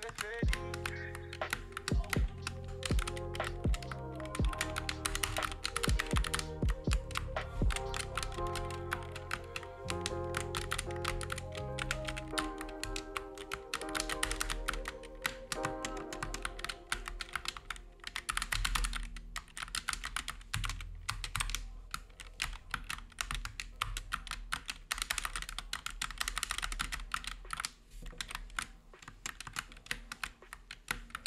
to the.